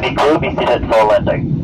Heavy crew, be seated for landing.